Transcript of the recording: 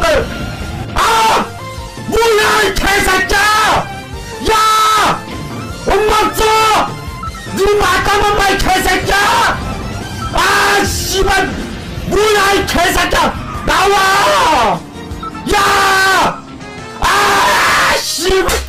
걸! 아! 뭐야 이 개새끼야 야! 엄마꺼 눈 맞다만 봐이 개새끼야 아 씨발 뭐야 이 개새끼야 나와 야! 아 씨발